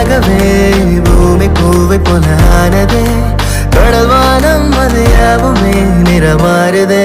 மழையாகவே பூமி பூவை போல ஆனதே கடல் வானம் அது யாவுமே நிறமாறுதே.